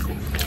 Cool.